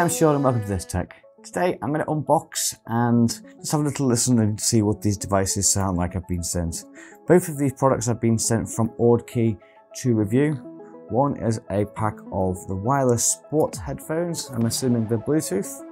Hi, I'm Sean and welcome to This Tech. Today I'm going to unbox and just have a little listen and see what these devices sound like I've been sent. Both of these products have been sent from Aukey to review. One is a pack of the wireless sports headphones, I'm assuming they're Bluetooth.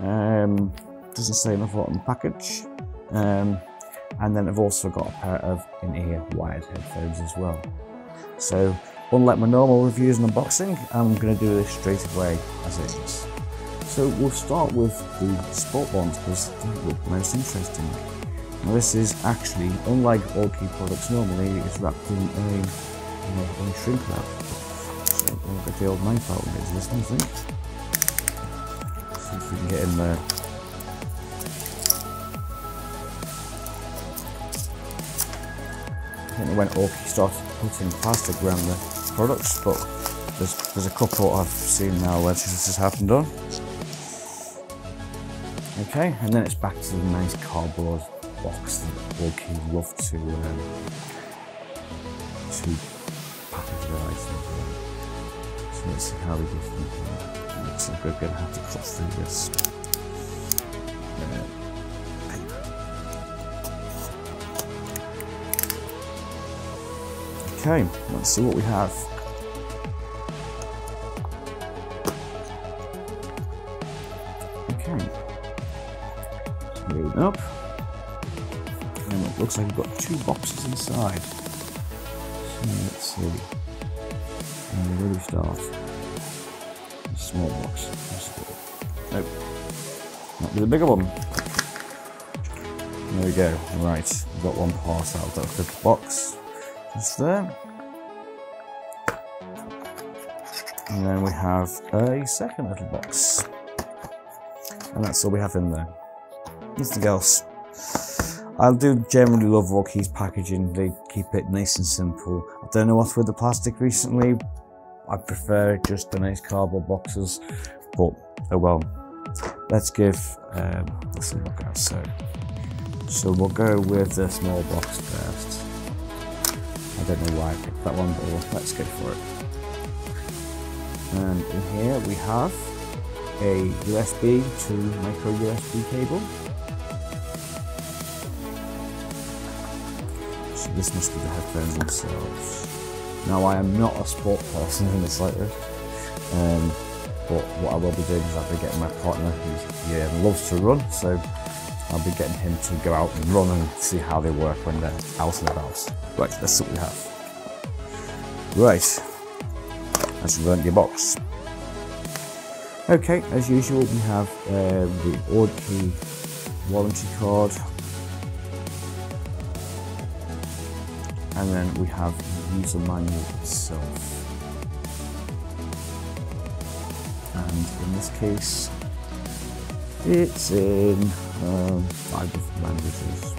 Um, doesn't say enough on the package. Um, and then I've also got a pair of in-ear wired headphones as well. So unlike my normal reviews and unboxing, I'm going to do this straight away as it is. So we'll start with the sport ones because they look most interesting. Now this is actually, unlike Aukey products normally, it's wrapped in a, you know, in shrink wrap. So we'll get the old knife out and get this one, I think. See if we can get in there. Know when Aukey started putting plastic around the products, but there's, there's a couple I've seen now where this has happened on. Okay, and then it's back to the nice cardboard box that Aukey love to um, to package their items in. So let's see how we different. Looks like we're going to have to cut through this. Uh, Okay, let's see what we have. Okay. Load up. And it looks like we've got two boxes inside. So let's see. And where do we start? A small box. Nope. Not with a bigger one. There we go. Right, we've got one part out of little box. Just there. And then we have a second little box. And that's all we have in there. Nothing else. I do generally love Aukey's packaging. They keep it nice and simple. I don't know what's with the plastic recently. I prefer just the nice cardboard boxes. But, oh well. Let's give, um, let's look at so. So we'll go with the small box first. I don't know why I picked that one, but let's go for it. And in here we have a USB to micro USB cable. So this must be the headphones themselves. Now I am not a sport person in the slightest, um, but what I will be doing is I'll be getting my partner who yeah, loves to run, so I'll be getting him to go out and run and see how they work when they're out and about. Right, let's see what we have. Right, let's run your box. Okay, as usual, we have uh, the Aukey warranty card, and then we have the user manual itself. And in this case, it's in um, five different languages.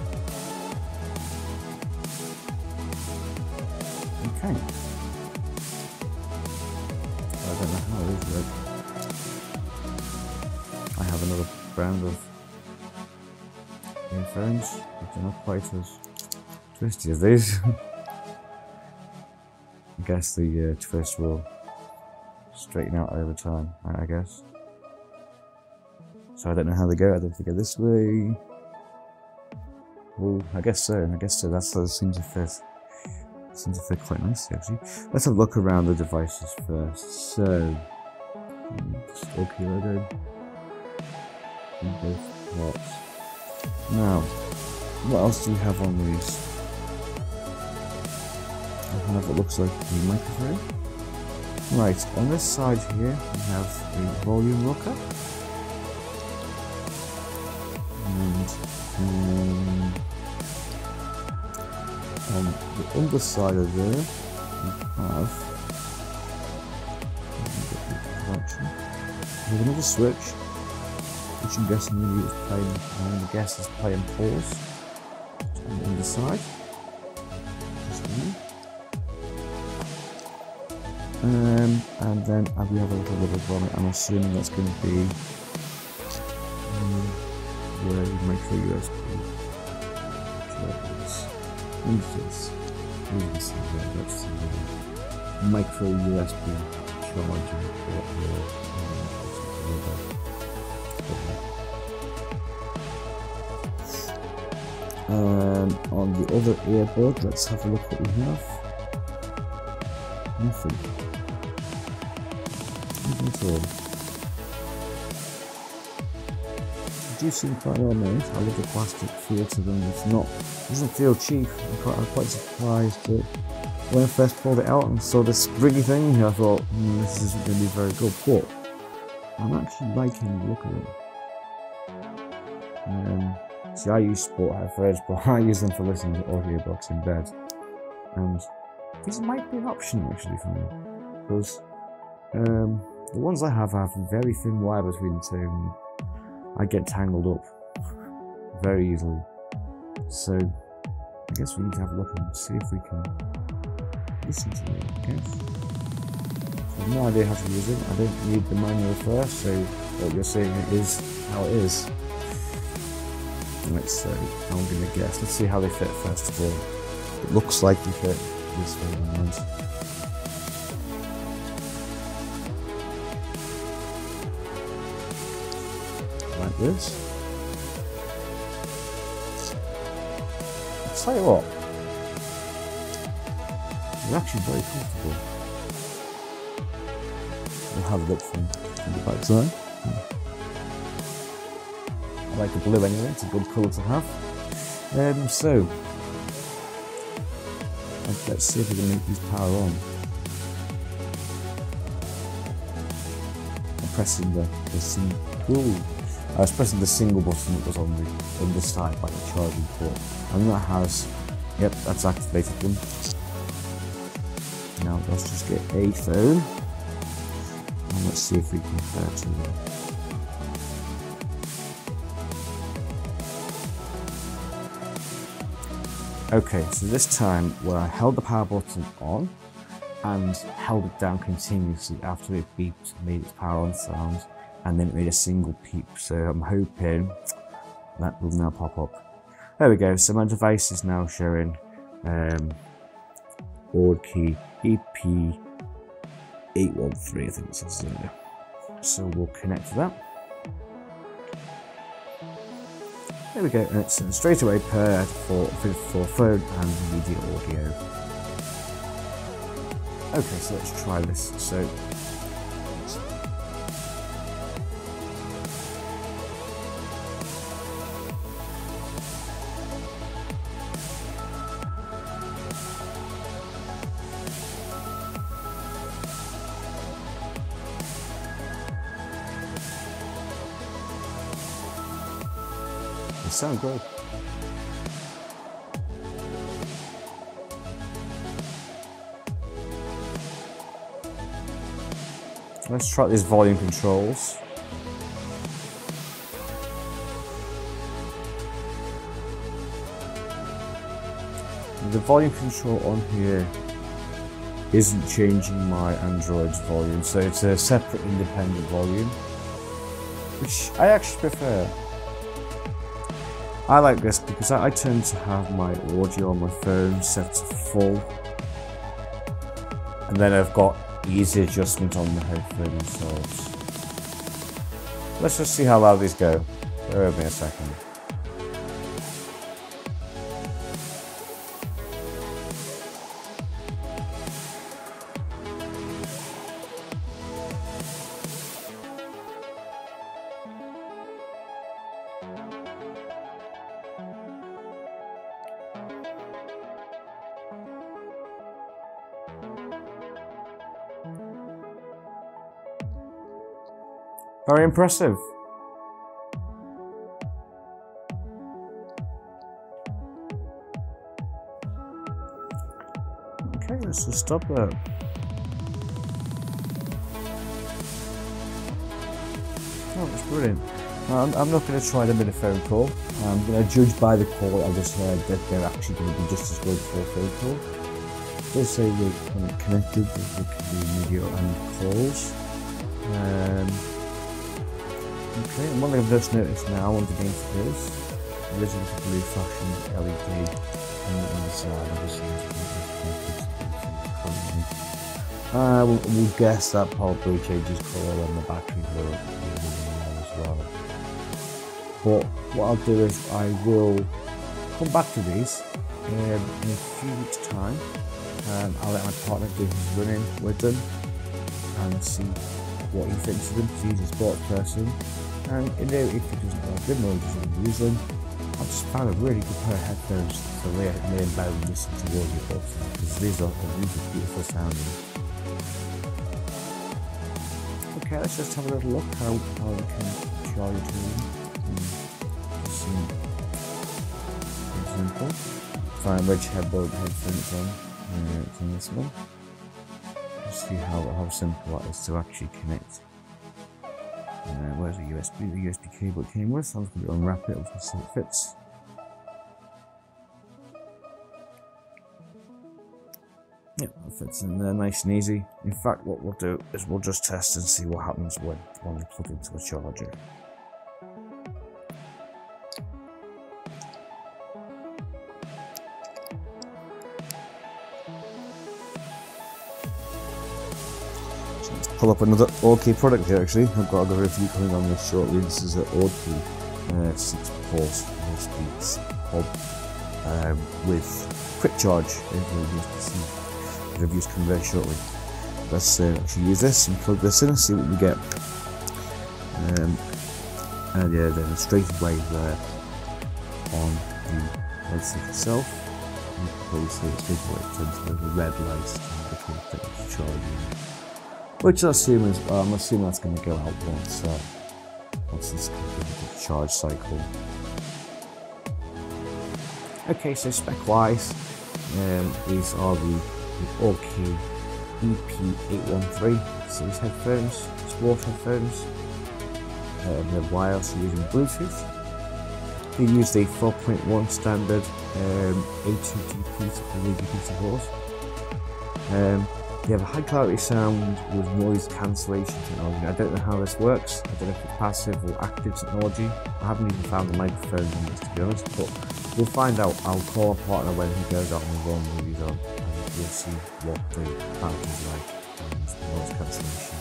Okay. I don't know how it is, but I have another brand of earphones, but they're not quite as twisty as these. I guess the uh, twist will straighten out over time, I guess. So I don't know how they go. I don't think they go this way. Oh, I guess so. I guess so. That's that seems to fit. Seems to fit quite nicely, actually. Let's have a look around the devices first. So, Aukey logo. Both parts. Now, what else do we have on these? I have what looks like the microphone. Right, on this side here, we have a volume rocker. Um, on the underside of there, we have, we another switch, which I'm guessing really is playing, I'm going to guess is pause on the underside. Um, and then we have a little bit of vomit. I'm assuming that's going to be where you micro USB cables. Who's this? That's the micro USB charger here. Um, on the other earbud, let's have a look what we have. Nothing. Nothing at all. Seem quite well made. I love the plastic feel to them. It's not, it doesn't feel cheap. I'm quite, I'm quite surprised that when I first pulled it out and saw this springy thing, I thought, mm, this isn't going to be very good. But I'm actually liking the look of it. Um, see, I use sport headphones, but I use them for listening to audiobooks in bed. And this might be an option actually for me. Because um, the ones I have have very thin wire between the two, I get tangled up very easily. So I guess we need to have a look and see if we can listen to it, I guess. I have no idea how to use it. I don't need the manual first, so what you're seeing is how it is. Let's see, I'm gonna guess. Let's see how they fit first of all. It looks like they fit this way this. I'll tell you what, they're actually very comfortable. We'll have a look from, from the back side. I like the blue anyway, it's a good colour to have. Um, so, let's see if we can make these power on. I'm pressing the, the single. I was pressing the single button that was on the on the side by the charging port, and that has, yep, that's activated them. Now let's just get a phone, and let's see if we can compare to them. Okay, so this time where I held the power button on and held it down continuously after it beeped, made its power on sound, and then it made a single peep. So I'm hoping that will now pop up. There we go. So my device is now showing um, board key EP813, I think it says there. So we'll connect to that. There we go, and it's straight away paired for, for phone and media audio. Okay, so let's try this. So sound good. Let's try these volume controls. The volume control on here isn't changing my Android's volume, so it's a separate independent volume, which I actually prefer. I like this because I, I tend to have my audio on my phone set to full, and then I've got easy adjustment on the headphone themselves. Let's just see how loud these go. Bear with me a second. Impressive. Okay, let's just stop there. Oh, that's brilliant. I'm, I'm not going to try them in a phone call. I'm going to judge by the call I just heard that they're actually going to be just as good for a phone call. Does say we're connected, we can do video and calls. Um, okay, and one thing I've just noticed now underneath is there is a blue flashing LED on, on the side. Obviously. Uh, we'll, we'll guess that probably changes colour when the battery will as well. But what I'll do is I will come back to these in, in a few weeks time. Um, I'll let my partner do his running with them and see what he thinks of them because he's a sports person. And you know, if he doesn't like them or doesn't use them, I just found a really good pair of headphones to lay, in bed and listen to audiobooks because these are really beautiful sounding. Okay, let's just have a little look how, how we can try it in. See. Example. Find which headboard headphones on. Uh, it's on this one. See how, how simple that is to actually connect. Uh, where's the USB? The USB cable it came with. I'm just going to unwrap it, see if it fits. Yeah, that fits in there nice and easy. In fact, what we'll do is we'll just test and see what happens when, when we plug into a charger. Pull up another Aukey product here actually. I've got a review coming on this shortly. This is an Aukey uh, 6 pulse speeds hub um, with quick charge reviews coming very shortly. Let's uh, actually use this and plug this in and see what we get. Um, and yeah, then straight away there on the headset itself, you can probably see it's straight away turns the red light between the charging. Which I assume is, I'm assuming that's going to go out once, uh, once this charge cycle. Okay, so spec wise, um, these are the the Aukey EP-B13 series headphones, sport headphones. Uh, they're wireless using Bluetooth. They use the 4.1 standard um, A2DP to UGP support. Um, they have a high quality sound with noise cancellation technology. I don't know how this works. I don't know if it's passive or active technology. I haven't even found the microphone on this to be honest, but we'll find out. I'll call a partner when he goes out run with his on you'll see what the battery is like and noise cancellation.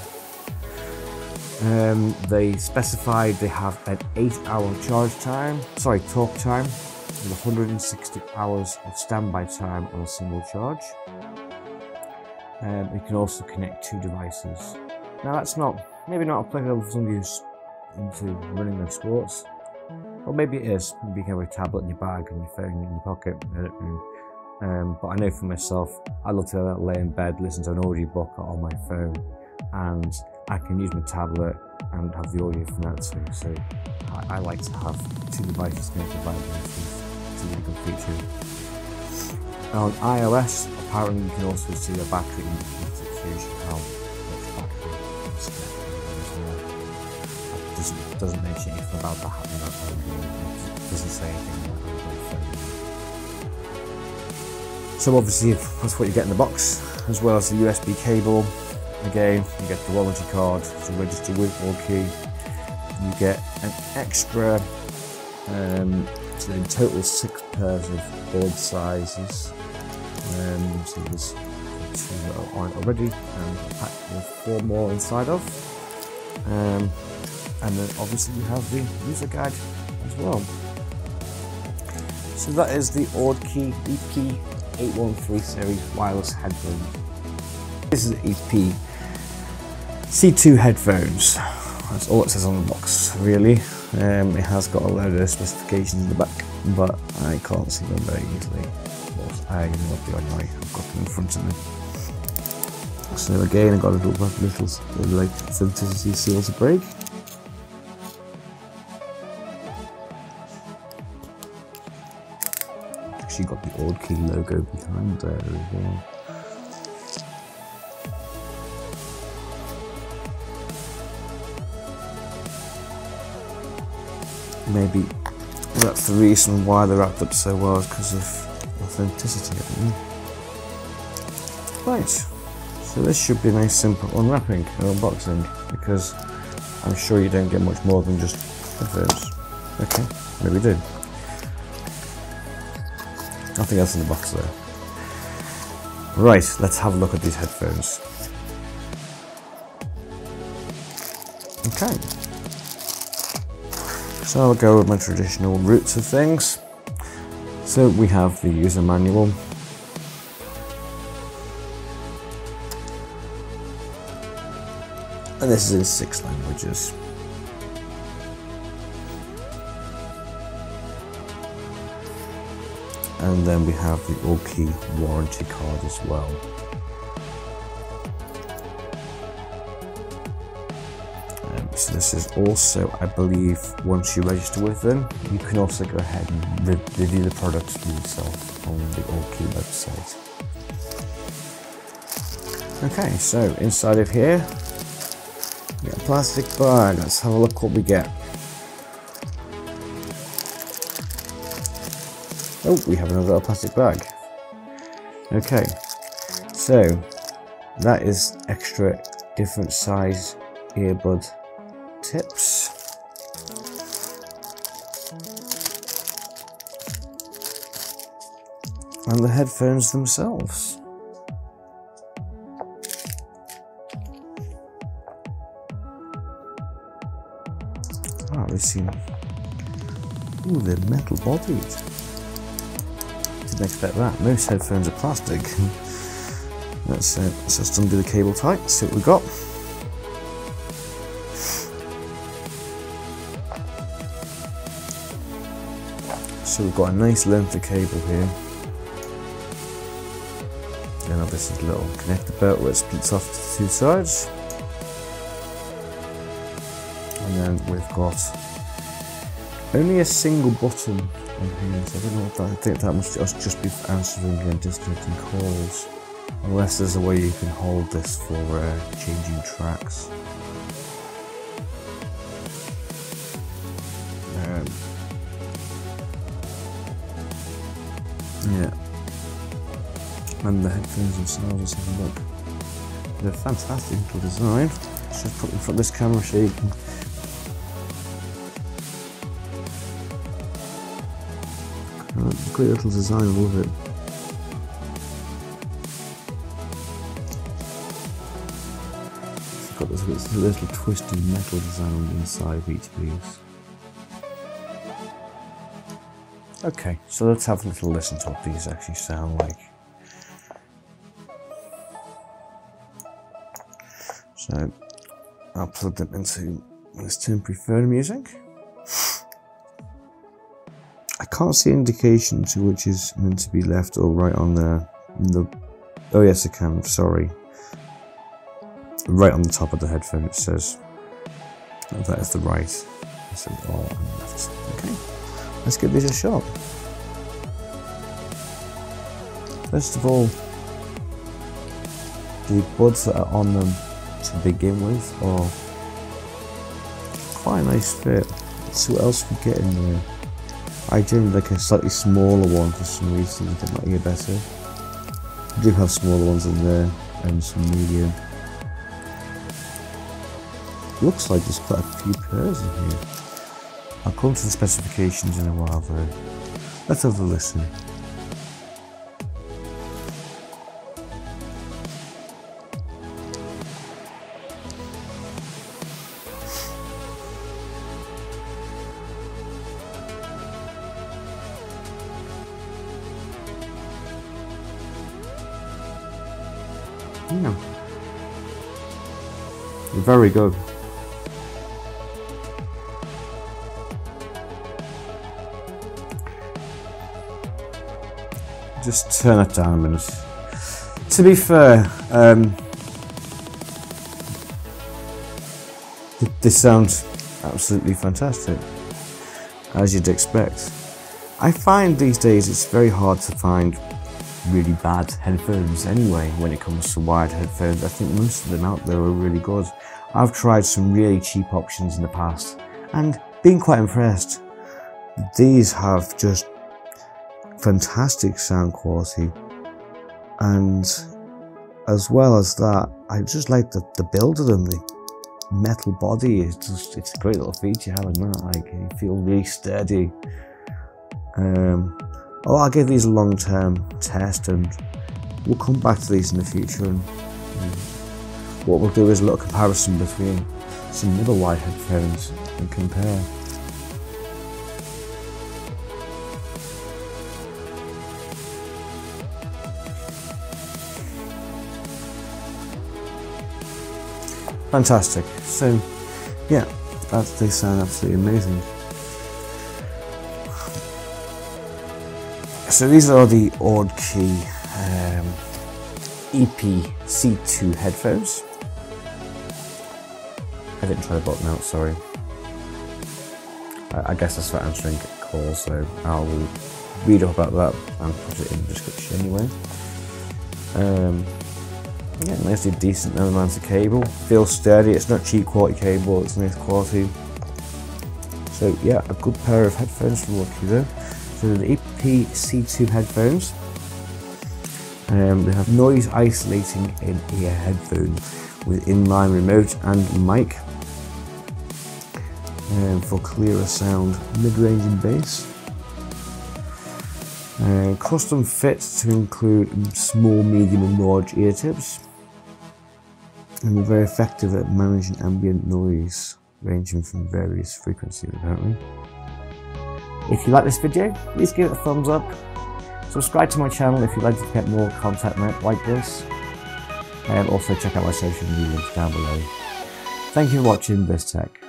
Um, they specified they have an 8 hour charge time, sorry, talk time, with 160 hours of standby time on a single charge. Um, you can also connect two devices. Now that's not, maybe not applicable for somebody who's into running and sports, or maybe it is. Maybe you can have a tablet in your bag and your phone in your pocket. Um, but I know for myself, I love to lay in bed, listen to an audiobook on my phone, and I can use my tablet and have the audio from that too. So I, I like to have two devices connected by Bluetooth. It's a really feature. On iOS, apparently you can also see the battery indication how much battery is It doesn't, doesn't mention anything about that happening. It doesn't say anything So obviously that's what you get in the box, as well as the USB cable. Again, you get the warranty card to register with Aukey. You get an extra, um, so in total six pairs of board sizes. Um, so there's two that are already, and packed with four more inside of. Um, and then obviously you have the user guide as well. So that is the Ordkey EP 813 series wireless headphones. This is EP C2 headphones. That's all it says on the box, really. Um, it has got a load of specifications in the back, but I can't see them very easily. I know the my, I've got them in front of me. So again, I've got a little, little, little like sensitivity seals to break. actually got the Aukey logo behind there as well. Maybe that's the reason why they're wrapped up so well is because of authenticity of them. Right, so this should be a nice simple unwrapping or unboxing because I'm sure you don't get much more than just adverbs. Okay, maybe do. Nothing else in the box there. Right, let's have a look at these headphones. Okay. So I'll go with my traditional roots of things. So we have the user manual. And this is in six languages. And then we have the Aukey warranty card as well. This is also, I believe, once you register with them, you can also go ahead and re review the products yourself on the Aukey website. Okay, so inside of here, we got a plastic bag. Let's have a look what we get. Oh, we have another plastic bag. Okay, so that is extra different size earbud tips. And the headphones themselves. Wow, they seem... Ooh, they're metal bodied. Didn't expect that. Most headphones are plastic. let's, uh, let's just undo the cable tight, see what we've got. So we've got a nice length of cable here. Then obviously a little connector belt where it splits off to two sides. And then we've got only a single button on here, so I don't know what that, I think that must just be answering and disconnecting calls. Unless there's a way you can hold this for uh, changing tracks. Yeah. And the headphones themselves, let's have a look. They're fantastic little design. Let's just put them in front of this camera so you can great little design, I love it. It's got this, this little twisted metal design on the inside of each of Okay, so let's have a little listen to what these actually sound like. So I'll plug them into this temporary phone music. I can't see indication to which is meant to be left or right on there. The oh yes, I can. Sorry, right on the top of the headphone it says that is the right. So, oh, left. Okay. Let's give this a shot. First of all, the buds that are on them to begin with are quite a nice fit. Let's see what else we get in there. I generally like a slightly smaller one for some reason, I think that might get better. We do have smaller ones in there and some medium. Looks like there's quite a few pairs in here. I'll come to the specifications in a while though. Let's have a listen. Yeah. Very good. Just turn it down a minute. To be fair, um, this sounds absolutely fantastic, as you'd expect. I find these days it's very hard to find really bad headphones anyway when it comes to wired headphones. I think most of them out there are really good. I've tried some really cheap options in the past and been quite impressed. These have just fantastic sound quality. And as well as that I just like the, the build of them. The metal body is just it's a great little feature having that. Like it feels really sturdy um, oh I'll give these a long-term test and we'll come back to these in the future. And, and what we'll do is a little comparison between some other white headphones and compare. Fantastic. So, yeah, that, they sound absolutely amazing. So these are the Aukey um, EP-C2 headphones. I didn't try the button out, sorry. I, I guess that's for answering calls, so I'll read up about that and put it in the description anyway. Um, yeah, nicely decent amount of cable. Feels sturdy, it's not cheap quality cable, it's nice quality. So yeah, a good pair of headphones from Aukey there. So the EP-C2 headphones. Um, they have noise isolating in-ear headphone with inline remote and mic um, for clearer sound, mid-range and bass. Uh, custom fits to include small, medium and large ear tips. And they're very effective at managing ambient noise ranging from various frequencies apparently. If you like this video, please give it a thumbs up. Subscribe to my channel if you'd like to get more content like this. And also check out my social media links down below. Thank you for watching This Tech.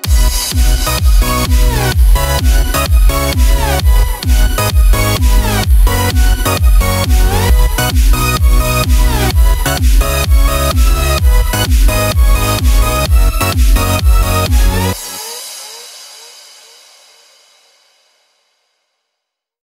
Thank